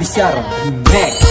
ambiciaram. Be back.